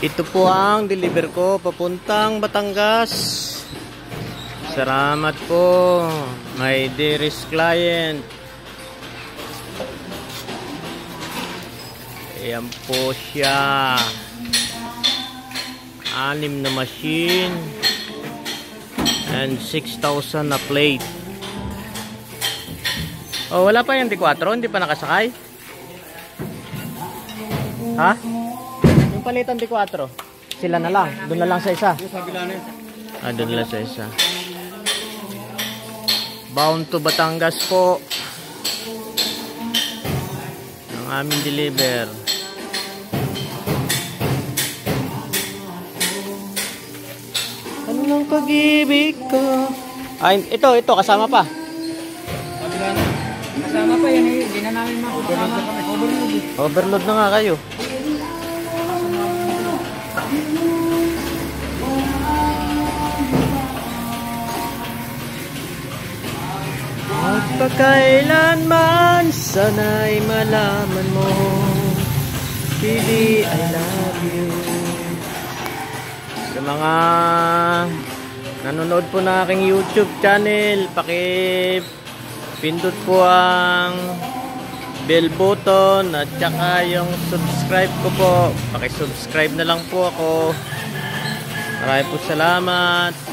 Ito po ang deliver ko papuntang Batangas. Salamat po, my dearest client. Ayan po siya. Anim na machine. And 6,000 na plate. Oh, wala pa yung D4? Hindi pa nakasakay? Ha? Yung palitan D4? Sila na lang. Doon na lang sa isa. Ah, doon lang sa isa. Bound to Batangas po. Ang aming deliver. Ano ng pag-ibig ko? Ay, ito, ito, kasama pa. Kasama pa yan eh. Hindi na namin makakasama. Overload. Overload na nga kayo. Magpakailanman sana'y malaman mo. Pili, I love you. Sa mga nanonood po na aking YouTube channel paki pindot po ang bell button at saka yung subscribe ko po. Paki-subscribe na lang po ako. Maraming po salamat